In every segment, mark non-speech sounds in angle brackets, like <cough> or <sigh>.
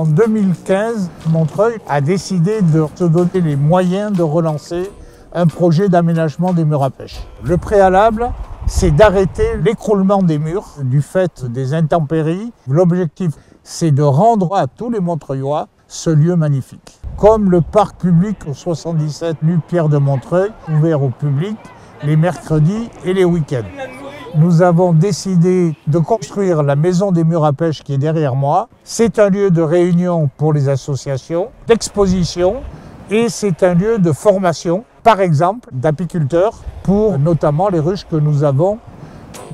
En 2015, Montreuil a décidé de se donner les moyens de relancer un projet d'aménagement des murs à pêche. Le préalable, c'est d'arrêter l'écroulement des murs du fait des intempéries. L'objectif, c'est de rendre à tous les Montreuillois ce lieu magnifique. Comme le parc public au 77 rue Pierre de Montreuil, ouvert au public les mercredis et les week-ends. Nous avons décidé de construire la maison des murs à pêche qui est derrière moi. C'est un lieu de réunion pour les associations, d'exposition et c'est un lieu de formation, par exemple, d'apiculteurs pour notamment les ruches que nous avons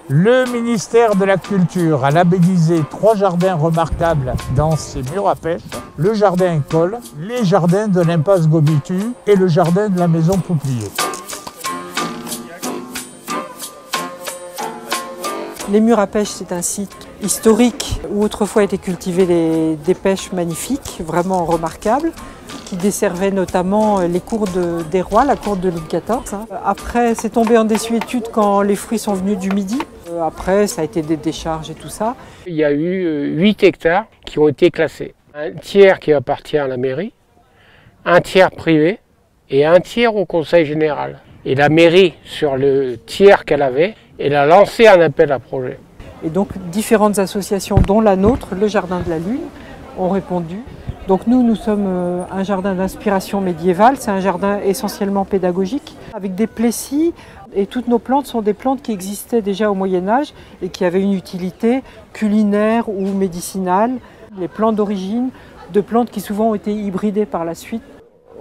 le ministère de la Culture a labellisé trois jardins remarquables dans ces murs à pêche. Le jardin école, les jardins de l'impasse Gobitu et le jardin de la maison Pouplier. Les murs à pêche, c'est un site historique où autrefois étaient cultivées des pêches magnifiques, vraiment remarquables qui desservait notamment les cours des rois, la cour de Louis XIV. Hein. Après, c'est tombé en désuétude quand les fruits sont venus du Midi. Euh, après, ça a été des décharges et tout ça. Il y a eu 8 euh, hectares qui ont été classés. Un tiers qui appartient à la mairie, un tiers privé et un tiers au conseil général. Et la mairie, sur le tiers qu'elle avait, elle a lancé un appel à projet. Et donc différentes associations, dont la nôtre, le Jardin de la Lune, ont répondu donc nous, nous sommes euh, un jardin d'inspiration médiévale, c'est un jardin essentiellement pédagogique, avec des plessis, et toutes nos plantes sont des plantes qui existaient déjà au Moyen Âge et qui avaient une utilité culinaire ou médicinale. Les plantes d'origine, de plantes qui souvent ont été hybridées par la suite.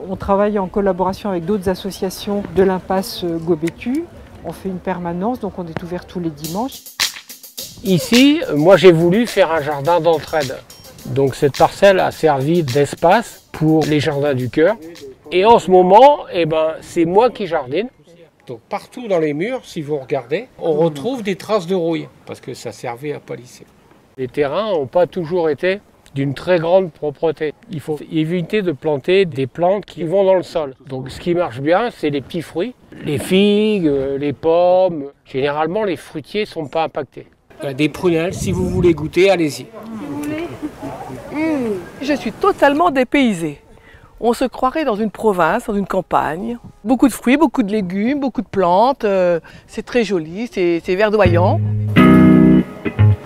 On travaille en collaboration avec d'autres associations de l'impasse Gobétu. On fait une permanence, donc on est ouvert tous les dimanches. Ici, moi j'ai voulu faire un jardin d'entraide. Donc cette parcelle a servi d'espace pour les jardins du cœur. Et en ce moment, eh ben, c'est moi qui jardine. Donc partout dans les murs, si vous regardez, on retrouve des traces de rouille, parce que ça servait à palisser. Les terrains n'ont pas toujours été d'une très grande propreté. Il faut éviter de planter des plantes qui vont dans le sol. Donc ce qui marche bien, c'est les petits fruits, les figues, les pommes. Généralement, les fruitiers ne sont pas impactés. Des prunelles, si vous voulez goûter, allez-y. Je suis totalement dépaysée. On se croirait dans une province, dans une campagne. Beaucoup de fruits, beaucoup de légumes, beaucoup de plantes. Euh, c'est très joli, c'est verdoyant.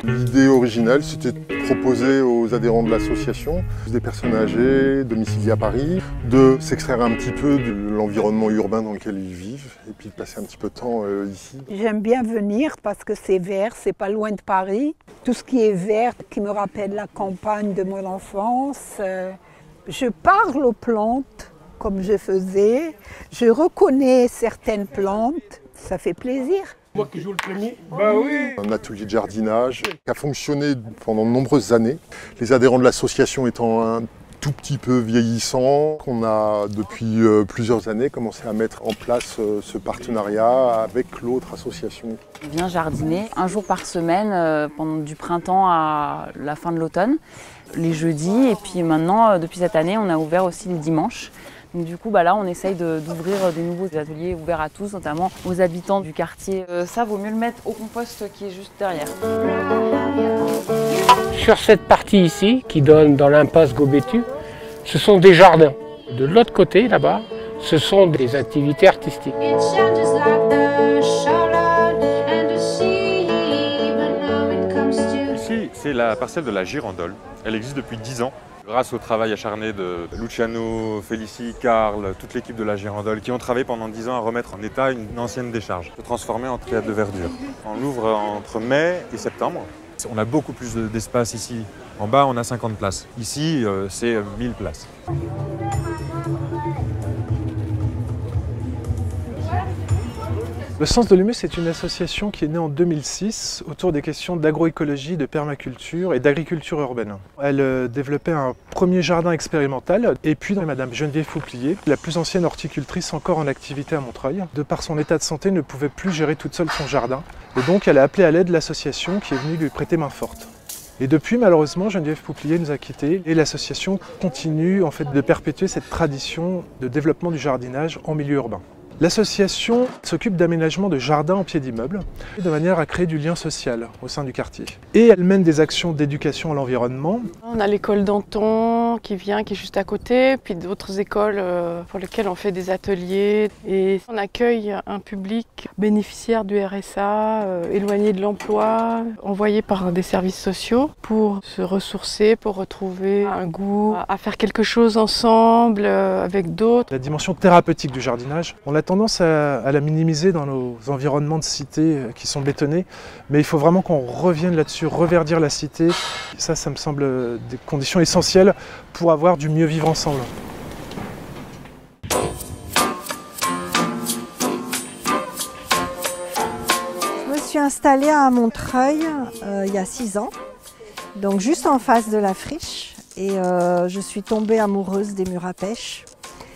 L'idée originale, c'était proposer aux adhérents de l'association, des personnes âgées, domiciliées à Paris, de s'extraire un petit peu de l'environnement urbain dans lequel ils vivent et puis de passer un petit peu de temps euh, ici. J'aime bien venir parce que c'est vert, c'est pas loin de Paris. Tout ce qui est vert qui me rappelle la campagne de mon enfance. Euh, je parle aux plantes comme je faisais. Je reconnais certaines plantes. Ça fait plaisir. Moi qui joue le premier Bah oui Un atelier de jardinage qui a fonctionné pendant de nombreuses années. Les adhérents de l'association étant un tout petit peu vieillissant, qu'on a depuis euh, plusieurs années commencé à mettre en place euh, ce partenariat avec l'autre association. Je viens jardiner un jour par semaine euh, pendant du printemps à la fin de l'automne, les jeudis et puis maintenant depuis cette année on a ouvert aussi les dimanches. Donc du coup, bah là, on essaye d'ouvrir des nouveaux ateliers ouverts à tous, notamment aux habitants du quartier. Euh, ça, vaut mieux le mettre au compost qui est juste derrière. Sur cette partie ici, qui donne dans l'impasse Gobétu, ce sont des jardins. De l'autre côté, là-bas, ce sont des activités artistiques. La parcelle de la girandole. Elle existe depuis 10 ans grâce au travail acharné de Luciano, Félicie, Karl, toute l'équipe de la Girandole, qui ont travaillé pendant 10 ans à remettre en état une ancienne décharge, se transformer en théâtre de verdure. On l'ouvre entre mai et septembre. On a beaucoup plus d'espace ici. En bas, on a 50 places. Ici, euh, c'est 1000 places. Le Sens de l'Humus est une association qui est née en 2006 autour des questions d'agroécologie, de permaculture et d'agriculture urbaine. Elle euh, développait un premier jardin expérimental et puis Madame Geneviève Fouplier, la plus ancienne horticultrice encore en activité à Montreuil, de par son état de santé ne pouvait plus gérer toute seule son jardin et donc elle a appelé à l'aide l'association qui est venue lui prêter main forte. Et depuis, malheureusement, Geneviève Pouplier nous a quittés et l'association continue en fait de perpétuer cette tradition de développement du jardinage en milieu urbain. L'association s'occupe d'aménagement de jardins en pied d'immeuble, de manière à créer du lien social au sein du quartier. Et elle mène des actions d'éducation à l'environnement. On a l'école d'Anton qui vient, qui est juste à côté, puis d'autres écoles euh, pour lesquelles on fait des ateliers. Et on accueille un public bénéficiaire du RSA, euh, éloigné de l'emploi, envoyé par des services sociaux pour se ressourcer, pour retrouver un goût, à faire quelque chose ensemble euh, avec d'autres. La dimension thérapeutique du jardinage, on a tendance à, la minimiser dans nos environnements de cité euh, qui sont bétonnés, mais il faut vraiment qu'on revienne là-dessus, reverdir la cité. ça, ça me semble des conditions essentielles pour avoir du mieux vivre ensemble. Je me suis installée à Montreuil euh, il y a six ans, donc juste en face de la friche, et euh, je suis tombée amoureuse des murs à pêche.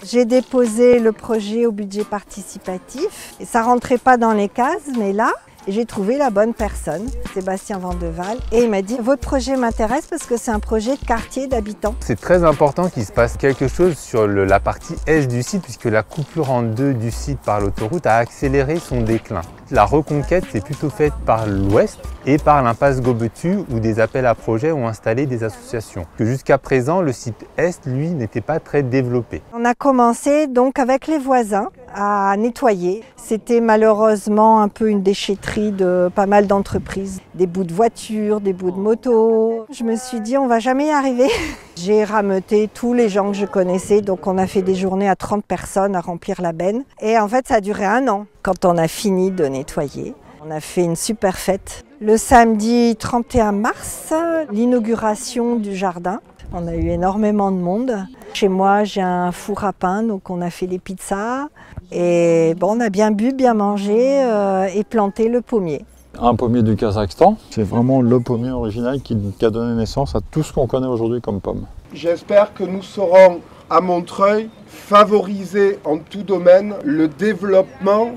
J'ai déposé le projet au budget participatif. Et ça rentrait pas dans les cases, mais là, j'ai trouvé la bonne personne, Sébastien Vandeval, et il m'a dit votre projet m'intéresse parce que c'est un projet de quartier d'habitants. C'est très important qu'il se passe quelque chose sur la partie est du site puisque la coupure en deux du site par l'autoroute a accéléré son déclin. La reconquête s'est plutôt faite par l'ouest et par l'impasse Gobetu où des appels à projets ont installé des associations. Que jusqu'à présent, le site est, lui, n'était pas très développé. On a commencé donc avec les voisins à nettoyer. C'était malheureusement un peu une déchetterie de pas mal d'entreprises. Des bouts de voitures, des bouts de motos. Je me suis dit on va jamais y arriver. <laughs> J'ai rameuté tous les gens que je connaissais, donc on a fait des journées à 30 personnes à remplir la benne. Et en fait ça a duré un an. Quand on a fini de nettoyer, on a fait une super fête. Le samedi 31 mars, l'inauguration du jardin. On a eu énormément de monde. Chez moi, j'ai un four à pain, donc on a fait les pizzas. Et bon, on a bien bu, bien mangé euh, et planté le pommier. Un pommier du Kazakhstan, c'est vraiment le pommier original qui, qui a donné naissance à tout ce qu'on connaît aujourd'hui comme pomme. J'espère que nous saurons à Montreuil favoriser en tout domaine le développement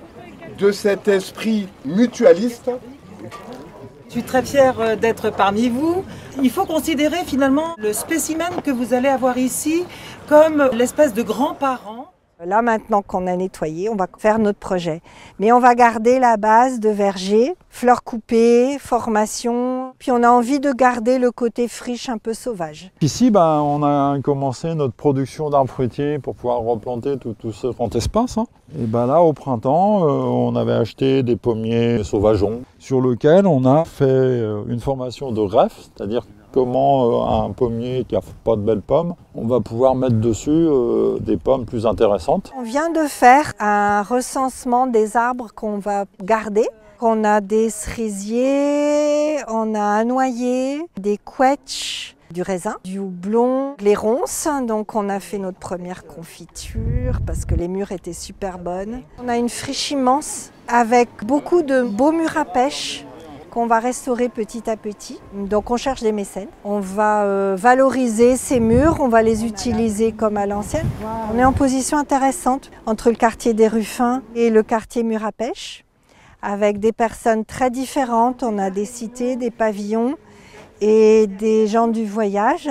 de cet esprit mutualiste. Je suis très fière euh, d'être parmi vous. Il faut considérer finalement le spécimen que vous allez avoir ici comme l'espèce de grand-parent Là maintenant qu'on a nettoyé, on va faire notre projet. Mais on va garder la base de verger, fleurs coupées, formation. Puis on a envie de garder le côté friche un peu sauvage. Ici, ben, on a commencé notre production d'arbres fruitiers pour pouvoir replanter tout, ce grand espace. Hein. Et ben là, au printemps, euh, on avait acheté des pommiers sauvageons sur lesquels on a fait euh, une formation de greffe, c'est-à-dire comment euh, un pommier qui n'a pas de belles pommes, on va pouvoir mettre dessus euh, des pommes plus intéressantes. On vient de faire un recensement des arbres qu'on va garder. On a des cerisiers, on a un noyer, des quetchs, du raisin, du houblon, les ronces. Donc on a fait notre première confiture parce que les murs étaient super bonnes. On a une friche immense avec beaucoup de beaux murs à pêche qu'on va restaurer petit à petit. Donc on cherche des mécènes. On va euh, valoriser ces murs, on va les utiliser comme à l'ancienne. On est en position intéressante entre le quartier des Ruffins et le quartier mur à pêche, avec des personnes très différentes. On a des cités, des pavillons et des gens du voyage.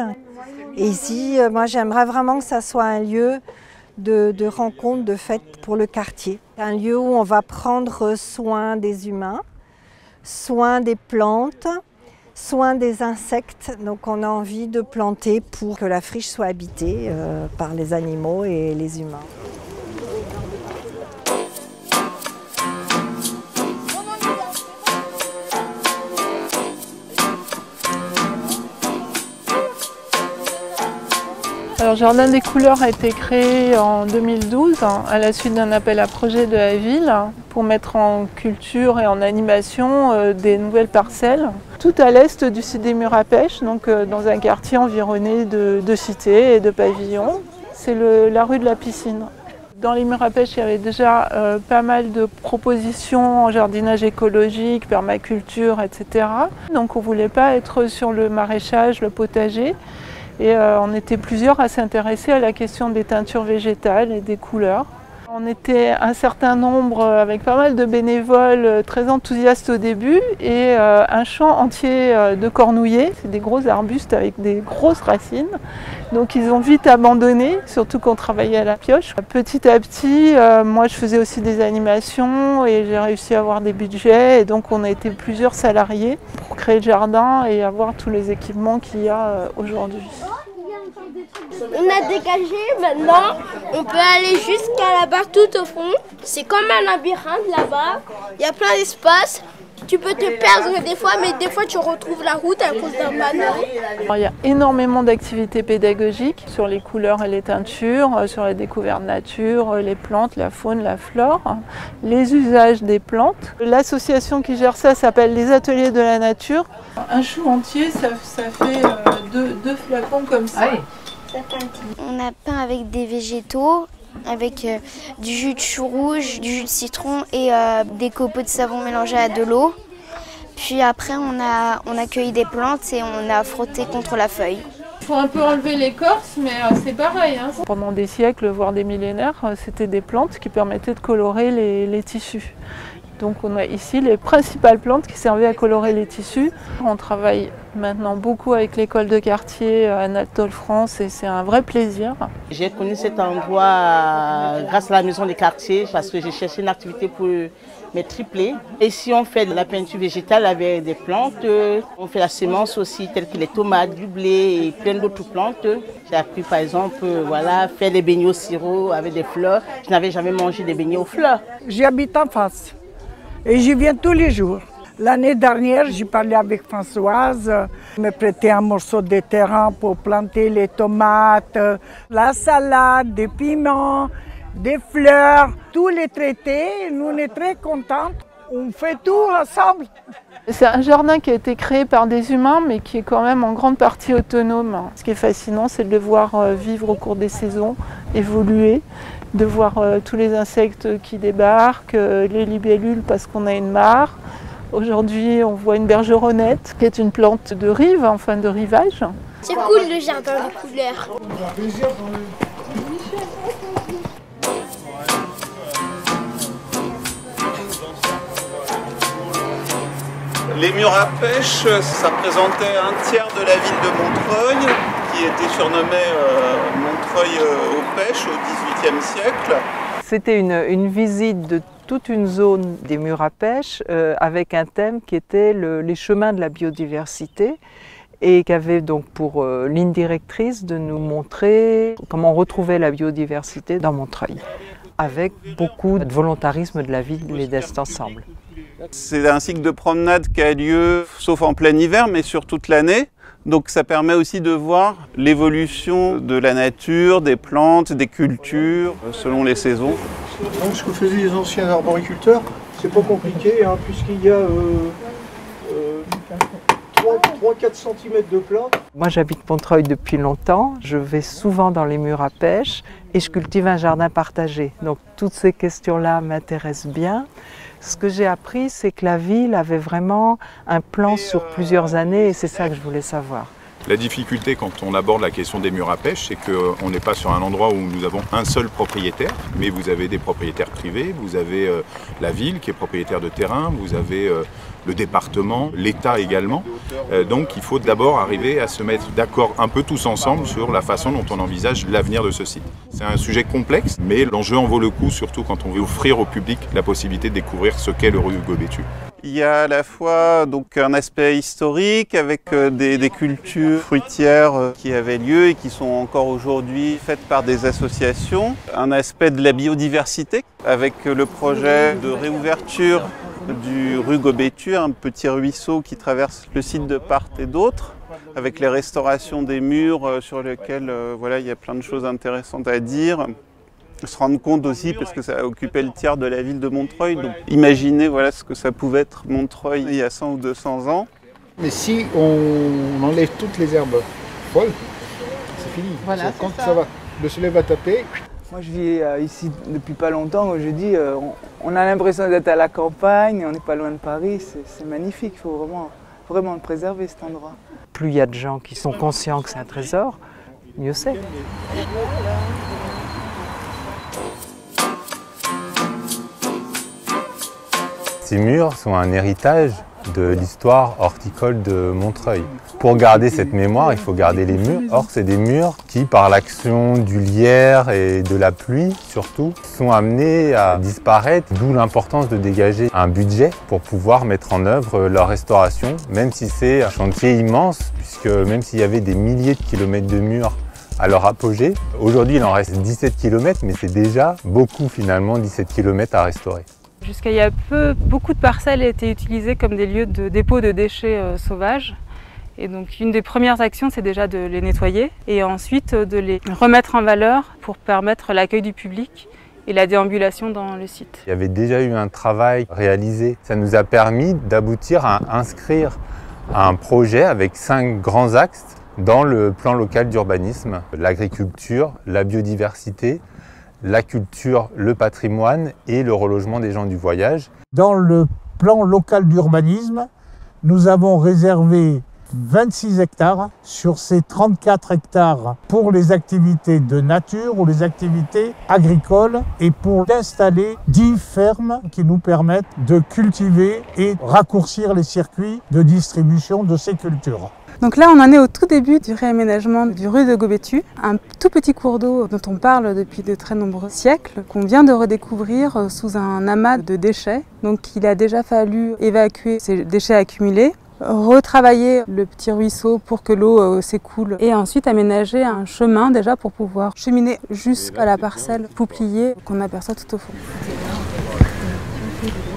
Et ici, euh, moi j'aimerais vraiment que ça soit un lieu de, de, rencontre, de fête pour le quartier. Un lieu où on va prendre soin des humains, soin des plantes, soin des insectes. Donc on a envie de planter pour que la friche soit habitée euh, par les animaux et les humains. Alors Jardin des couleurs a été créé en 2012 hein, à la suite d'un appel à projet de la ville pour mettre en culture et en animation euh, des nouvelles parcelles. Tout à l'est du site des murs à pêche, donc euh, dans un quartier environné de, cités et de pavillons. C'est la rue de la piscine. Dans les murs à pêche, il y avait déjà euh, pas mal de propositions en jardinage écologique, permaculture, etc. Donc on ne voulait pas être sur le maraîchage, le potager. Et on était plusieurs à s'intéresser à la question des teintures végétales et des couleurs. On était un certain nombre avec pas mal de bénévoles très enthousiastes au début et un champ entier de cornouillers, c'est des gros arbustes avec des grosses racines. Donc ils ont vite abandonné, surtout qu'on travaillait à la pioche. Petit à petit, moi je faisais aussi des animations et j'ai réussi à avoir des budgets et donc on a été plusieurs salariés pour créer le jardin et avoir tous les équipements qu'il y a aujourd'hui. On a dégagé, maintenant on peut aller jusqu'à là-bas tout au fond. C'est comme un labyrinthe là-bas. Il y a plein d'espace. Tu peux te perdre des fois, mais des fois tu retrouves la route à cause d'un panneau. Il y a énormément d'activités pédagogiques sur les couleurs et les teintures, euh, sur la découverte nature, euh, les plantes, la faune, la flore, les usages des plantes. L'association qui gère ça s'appelle les Ateliers de la Nature. Un chou entier, ça, fait euh, deux, flacons comme ça. On a peint avec des végétaux, avec euh, du jus de chou rouge, du jus de citron et euh, des copeaux de savon mélangés à de l'eau. Puis après, on a, on a cueilli des plantes et on a frotté contre la feuille. Il faut un peu enlever l'écorce, mais euh, c'est pareil. Hein. Pendant des siècles, voire des millénaires, c'était des plantes qui permettaient de colorer les tissus. Donc on a ici les principales plantes qui servaient à colorer les tissus. On travaille maintenant beaucoup avec l'école de quartier euh, Anatole France et c'est un vrai plaisir. J'ai connu cet endroit euh, grâce à la maison des quartiers parce que j'ai cherché une activité pour mes triplés. Et si on fait de la peinture végétale avec des plantes, euh, on fait la semence aussi telle que les tomates, du blé et plein d'autres plantes. J'ai appris par exemple voilà, faire des beignets au sirop avec des fleurs. Je n'avais jamais mangé des beignets aux fleurs. J'habite en face. Et j'y viens tous les jours. L'année dernière, j'ai parlé avec Françoise, me prêtait un morceau de terrain pour planter les tomates, la salade, des piments, des fleurs, tous les traités. Nous, on est très contents. On fait tout ensemble. C'est un jardin qui a été créé par des humains, mais qui est quand même en grande partie autonome. Ce qui est fascinant, c'est de le voir euh, vivre au cours des saisons, évoluer de voir euh, tous les insectes qui débarquent, euh, les libellules parce qu'on a une mare. Aujourd'hui, on voit une bergeronnette qui est une plante de rive, enfin de rivage. C'est cool le jardin de couleurs. Les murs à pêche, ça représentait un tiers de la ville de Montreuil, qui était surnommée euh, Montreuil aux pêches au XVIIIe siècle. C'était une, visite de toute une zone des murs à pêche euh, avec un thème qui était les chemins de la biodiversité et qui avait donc pour euh, ligne directrice de nous montrer comment retrouver la biodiversité dans Montreuil avec beaucoup de volontarisme de la ville et d'Est ensemble. C'est un cycle de promenade qui a lieu, sauf en plein hiver, mais sur toute l'année. Donc ça permet aussi de voir l'évolution de la nature, des plantes, des cultures, selon les saisons. Donc ce que faisaient les anciens arboriculteurs, c'est pas compliqué, hein, puisqu'il y a 3-4 cm de plantes. Moi j'habite Montreuil depuis longtemps, je vais souvent dans les murs à pêche et je cultive un jardin partagé. Donc toutes ces questions-là m'intéressent bien. Ce que j'ai appris, c'est que la ville avait vraiment un plan sur plusieurs années et c'est ça que je voulais savoir. La difficulté quand on aborde la question des murs à pêche, c'est qu'on n'est pas sur un endroit où nous avons un seul propriétaire, mais vous avez des propriétaires privés, vous avez euh, la ville qui est propriétaire de terrain, vous avez euh, le département, l'État également. Euh, donc il faut d'abord arriver à se mettre d'accord un peu tous ensemble sur la façon dont on envisage l'avenir de ce site. C'est un sujet complexe, mais l'enjeu en vaut le coup, surtout quand on veut offrir au public la possibilité de découvrir ce qu'est le rue Hugo Bétu. Il y a à la fois donc un aspect historique avec euh, des, cultures fruitières euh, qui avaient lieu et qui sont encore aujourd'hui faites par des associations. Un aspect de la biodiversité avec le projet de réouverture du rue Gobétu, un petit ruisseau qui traverse le site de part et d'autre avec les restaurations des murs euh, sur lesquels voilà, il y a plein de choses intéressantes à dire se rendre compte aussi, parce que ça a occupé le tiers de la ville de Montreuil, donc imaginez voilà, ce que ça pouvait être Montreuil il y a 100 ou 200 ans. Mais si on enlève toutes les herbes folles, c'est fini. Voilà, quand ça. va, le soleil va taper. Moi, je vis euh, ici depuis pas longtemps. Je dis, euh, on a l'impression d'être à la campagne, on n'est pas loin de Paris. C'est magnifique. Il faut vraiment, vraiment le préserver, cet endroit. Plus il y a de gens qui sont conscients que c'est un trésor, mieux c'est. Ces murs sont un héritage de l'histoire horticole de Montreuil. Pour garder cette mémoire, il faut garder les murs. Or, c'est des murs qui, par l'action du lierre et de la pluie surtout, sont amenés à disparaître, d'où l'importance de dégager un budget pour pouvoir mettre en œuvre leur restauration, même si c'est un chantier immense, puisque même s'il y avait des milliers de kilomètres de murs à leur apogée. Aujourd'hui, il en reste 17 km, mais c'est déjà beaucoup finalement, 17 km à restaurer. Jusqu'à il y a peu, beaucoup de parcelles étaient utilisées comme des lieux de dépôt de déchets euh, sauvages. Et donc une des premières actions, c'est déjà de les nettoyer et ensuite euh, de les remettre en valeur pour permettre l'accueil du public et la déambulation dans le site. Il y avait déjà eu un travail réalisé. Ça nous a permis d'aboutir à inscrire un projet avec cinq grands axes dans le plan local d'urbanisme. L'agriculture, la biodiversité, la culture, le patrimoine et le relogement des gens du voyage. Dans le plan local d'urbanisme, nous avons réservé 26 hectares sur ces 34 hectares pour les activités de nature ou les activités agricoles et pour installer 10 fermes qui nous permettent de cultiver et raccourcir les circuits de distribution de ces cultures. Donc là, on en est au tout début du réaménagement du rue de Gobettu, un tout petit cours d'eau dont on parle depuis de très nombreux siècles, qu'on vient de redécouvrir euh, sous un amas de déchets. Donc il a déjà fallu évacuer ces déchets accumulés, retravailler le petit ruisseau pour que l'eau euh, s'écoule et ensuite aménager un chemin déjà pour pouvoir cheminer jusqu'à la parcelle pouplier qu'on aperçoit tout au fond.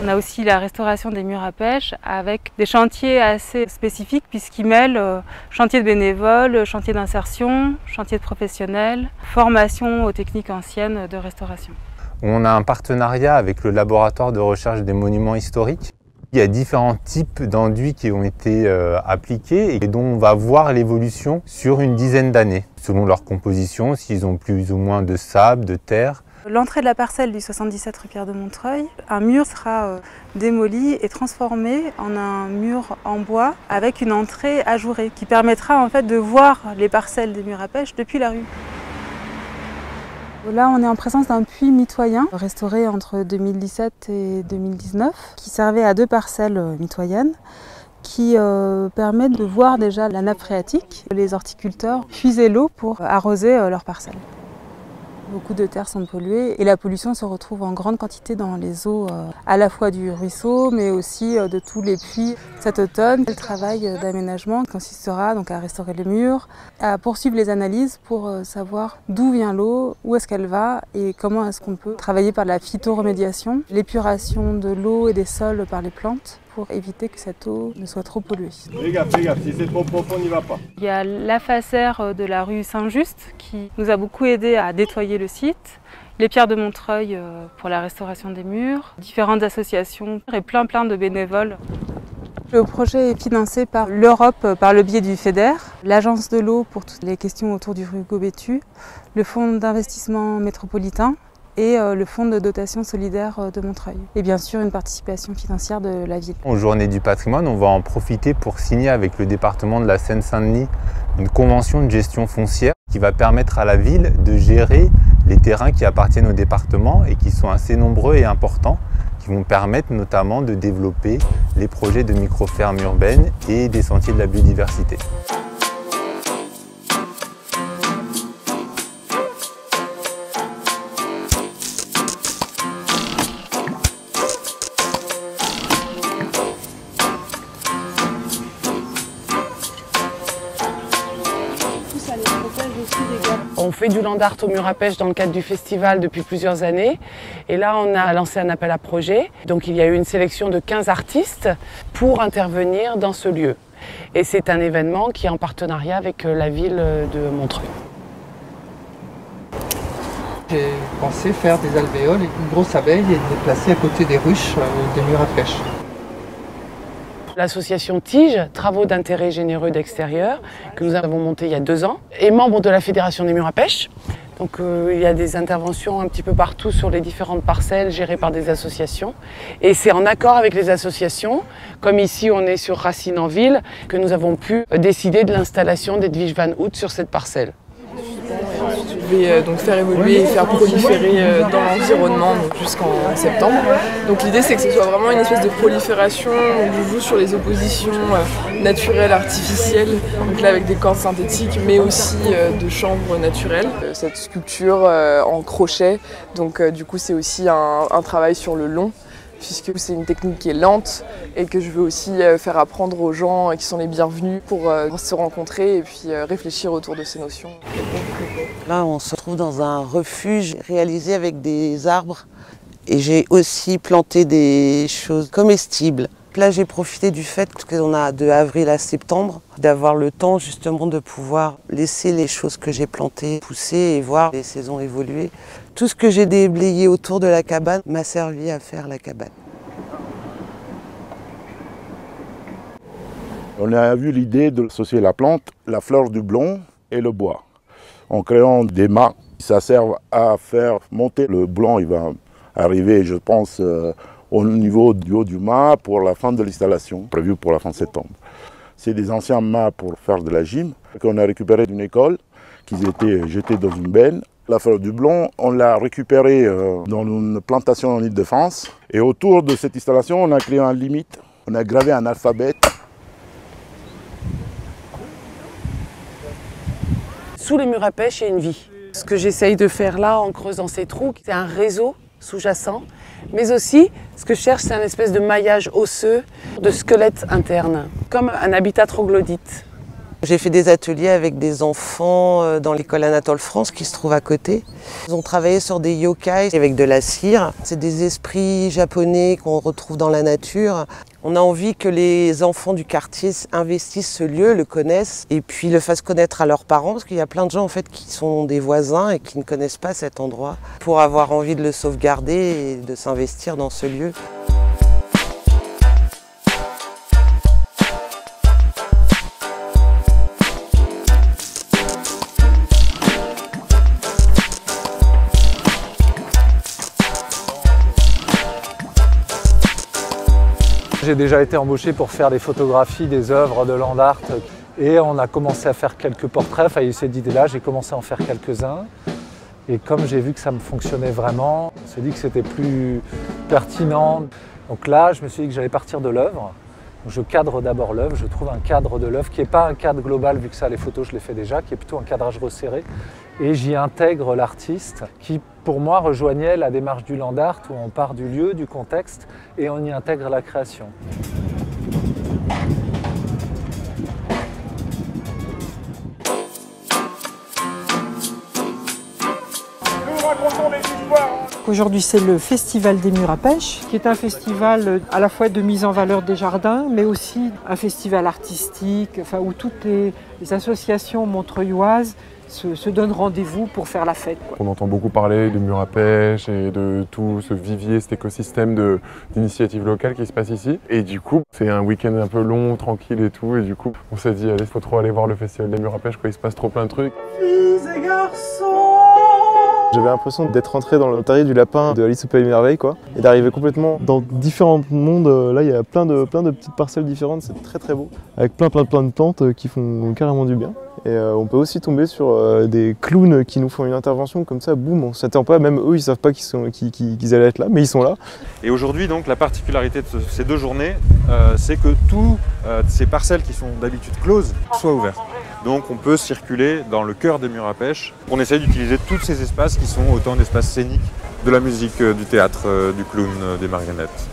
On a aussi la restauration des murs à pêche avec des chantiers assez spécifiques puisqu'ils mêlent euh, chantier de bénévoles, chantier d'insertion, chantier de professionnels, formation aux techniques anciennes de restauration. On a un partenariat avec le laboratoire de recherche des monuments historiques. Il y a différents types d'enduits qui ont été euh, appliqués et dont on va voir l'évolution sur une dizaine d'années, selon leur composition, s'ils ont plus ou moins de sable, de terre, L'entrée de la parcelle du 77 rue Pierre de Montreuil, un mur sera euh, démoli et transformé en un mur en bois avec une entrée ajourée qui permettra en fait de voir les parcelles des murs à pêche depuis la rue. Là, on est en présence d'un puits mitoyen restauré entre 2017 et 2019 qui servait à deux parcelles euh, mitoyennes qui euh, permettent de voir déjà la nappe phréatique. Les horticulteurs puisaient l'eau pour arroser leurs parcelles. Beaucoup de terres sont polluées et la pollution se retrouve en grande quantité dans les eaux euh, à la fois du ruisseau mais aussi euh, de tous les puits. Cet automne, le travail euh, d'aménagement consistera donc à restaurer les murs, à poursuivre les analyses pour savoir d'où vient l'eau, où est-ce qu'elle va et comment est-ce qu'on peut travailler par la phytoremédiation, l'épuration de l'eau et des sols par les plantes pour éviter que cette eau ne soit trop polluée. Fais gaffe, fais gaffe, si c'est trop profond, on n'y va pas. Il y a la facère de la rue Saint-Just qui nous a beaucoup aidé à nettoyer le site, les pierres de Montreuil euh, pour la restauration des murs, différentes associations et plein plein de bénévoles. Le projet est financé par l'Europe euh, par le biais du FEDER, l'Agence de l'eau pour toutes les questions autour du rue Gobettu, le Fonds d'investissement métropolitain et euh, le fonds de dotation solidaire euh, de Montreuil. Et bien sûr une participation financière de la ville. Aux Journées du patrimoine, on va en profiter pour signer avec le département de la Seine-Saint-Denis une convention de gestion foncière qui va permettre à la ville de gérer les terrains qui appartiennent au département et qui sont assez nombreux et importants qui vont permettre notamment de développer les projets de micro-fermes urbaines et des sentiers de la biodiversité. Fait du land art au mur à pêche dans le cadre du festival depuis plusieurs années. Et là, on a lancé un appel à projet. Donc il y a eu une sélection de 15 artistes pour intervenir dans ce lieu. Et c'est un événement qui est en partenariat avec euh, la ville de Montreuil. J'ai pensé faire des alvéoles et une grosse abeille et les placer à côté des ruches euh, des murs à pêche. L'association Tige, Travaux d'intérêt généreux d'extérieur, que nous avons monté il y a deux ans, est membre de la Fédération des murs à pêche. Donc euh, il y a des interventions un petit peu partout sur les différentes parcelles gérées par des associations. Et c'est en accord avec les associations, comme ici on est sur Racine en ville, que nous avons pu décider de l'installation d'Edwige Van Hout sur cette parcelle. Euh, donc faire évoluer et faire proliférer euh, dans l'environnement jusqu'en septembre. Donc l'idée c'est que ce soit vraiment une espèce de prolifération je joue sur les oppositions naturelles, artificielles, donc là avec des cordes synthétiques mais aussi de chambres naturelles. Cette sculpture en crochet, donc du coup c'est aussi un travail sur le long puisque c'est une technique qui est lente et que je veux aussi euh, faire apprendre aux gens qui sont les bienvenus pour euh, se rencontrer et puis euh, réfléchir autour de ces notions. Là, on se trouve dans un refuge réalisé avec des arbres et j'ai aussi planté des choses comestibles. Là, j'ai profité du fait qu'on a de avril à septembre, d'avoir le temps justement de pouvoir laisser les choses que j'ai plantées pousser et voir les saisons évoluer. Tout ce que j'ai déblayé autour de la cabane m'a servi à faire la cabane. On a eu l'idée de associer la plante, la fleur du blond et le bois, en créant des mâts. Ça sert à faire monter le blanc. Il va arriver, je pense, euh, au niveau du haut du mât pour la fin de l'installation, prévue pour la fin septembre. C'est des anciens mâts pour faire de la gym qu'on a récupéré d'une école, qui étaient jetés dans une benne. La fleur du blond, on l'a récupérée euh, dans une plantation en Ile-de-France. Et autour de cette installation, on a créé un limite. On a gravé un alphabet. Sous les murs à pêche, il y a une vie. Ce que j'essaye de faire là, en creusant ces trous, c'est un réseau sous-jacent mais aussi ce que je cherche, c'est un espèce de maillage osseux, de squelette interne, comme un habitat troglodyte. J'ai fait des ateliers avec des enfants euh, dans l'école Anatole France qui se trouve à côté. Ils ont travaillé sur des yokai avec de la cire. C'est des esprits japonais qu'on retrouve dans la nature. On a envie que les enfants du quartier investissent ce lieu, le connaissent et puis le fassent connaître à leurs parents parce qu'il y a plein de gens en fait qui sont des voisins et qui ne connaissent pas cet endroit pour avoir envie de le sauvegarder et de s'investir dans ce lieu. J'ai déjà été embauché pour faire des photographies des œuvres de land art et on a commencé à faire quelques portraits. Enfin, il y a eu cette idée-là, j'ai commencé à en faire quelques-uns. Et comme j'ai vu que ça me fonctionnait vraiment, on s'est dit que c'était plus pertinent. Donc là, je me suis dit que j'allais partir de l'œuvre. Je cadre d'abord l'œuvre, je trouve un cadre de l'œuvre qui n'est pas un cadre global vu que ça, les photos, je les fais déjà, qui est plutôt un cadrage resserré. Et j'y intègre l'artiste qui, pour moi, rejoignait la démarche du land art où on part du lieu, du contexte et on y intègre la création. Aujourd'hui, c'est le Festival des Murs à Pêche, qui est un festival à la fois de mise en valeur des jardins, mais aussi un festival artistique, où toutes les, les associations montreuilloises se, donnent rendez-vous pour faire la fête. On entend beaucoup parler de murs à pêche et de tout ce vivier, cet écosystème d'initiatives locales qui se passe ici. Et du coup, c'est un week-end un peu long, tranquille et tout. Et du coup, on s'est dit, allez, il faut trop aller voir le festival des murs à pêche, quoi. il se passe trop plein de trucs. et garçons j'avais l'impression d'être rentré dans le terrier du lapin de Alice au Pays Merveille, quoi, et d'arriver complètement dans différents mondes. Là, il y a plein de, plein de petites parcelles différentes, c'est très très beau, avec plein plein plein de plantes qui font carrément du bien. Et euh, on peut aussi tomber sur euh, des clowns qui nous font une intervention comme ça, boum, on s'attend pas, même eux ils savent pas qu'ils allaient être là, mais ils sont là. Et aujourd'hui donc la particularité de ces deux journées, euh, c'est que toutes ces parcelles qui sont d'habitude closes soient ouvertes. Donc on peut circuler dans le cœur des murs à pêche. On essaie d'utiliser tous ces espaces qui sont autant d'espaces scéniques, de la musique, du théâtre, du clown, des marionnettes.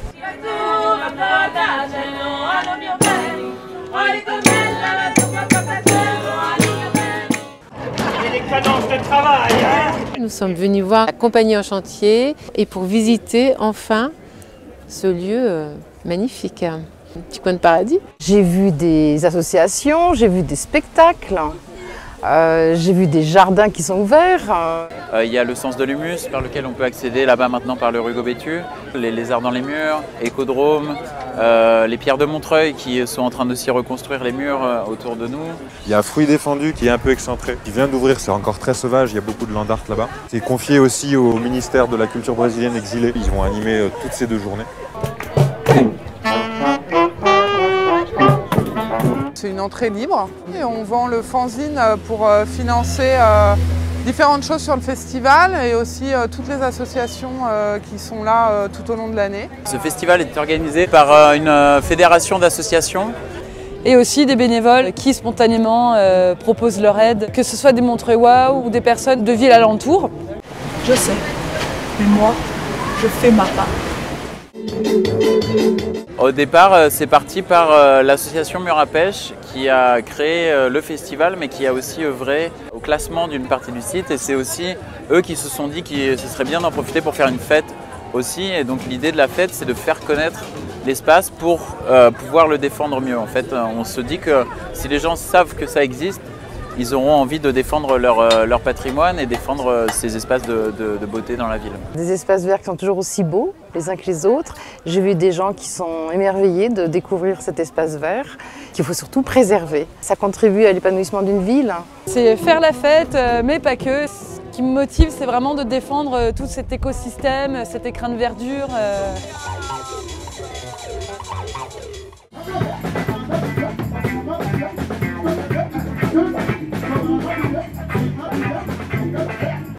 Hein. Nous sommes venus voir la compagnie en chantier et pour visiter enfin ce lieu euh, magnifique. Un petit coin de paradis. J'ai vu des associations, j'ai vu des spectacles. Euh, j'ai vu des jardins qui sont ouverts. Euh, il y a le sens de l'humus par lequel on peut accéder là-bas maintenant par le rue Gobettu, les lézards dans les murs, écodrome, euh, les pierres de Montreuil qui sont en train de s'y reconstruire les murs autour de nous. Il y a un fruit défendu qui est un peu excentré, qui vient d'ouvrir, c'est encore très sauvage, il y a beaucoup de land art là-bas. C'est confié aussi au ministère de la culture brésilienne exilée, ils vont animer toutes ces deux journées. C'est une entrée libre et on vend le fanzine pour euh, financer euh, différentes choses sur le festival et aussi euh, toutes les associations euh, qui sont là euh, tout au long de l'année. Ce festival est organisé par une fédération d'associations et aussi des bénévoles qui spontanément proposent leur aide, que ce soit des Montreuillois ou des personnes de villes alentours. Je sais, mais moi, je fais ma part. Au départ, euh, c'est parti par euh, l'association Mur à Pêche qui a créé euh, le festival, mais qui a aussi œuvré au classement d'une partie du site. Et c'est aussi eux qui se sont dit que ce serait bien d'en profiter pour faire une fête aussi. Et donc l'idée de la fête, c'est de faire connaître l'espace pour pouvoir le défendre mieux. En fait, on se dit que si les gens savent que ça existe, ils auront envie de défendre leur, euh, leur patrimoine et défendre euh, ces espaces de, de, beauté dans la ville. Des espaces verts qui sont toujours aussi beaux les uns que les autres. J'ai vu des gens qui sont émerveillés de découvrir cet espace vert qu'il faut surtout préserver. Ça contribue à l'épanouissement d'une ville. C'est faire la fête, euh, mais pas que. Ce qui me motive, c'est vraiment de défendre tout cet écosystème, cet écrin de verdure.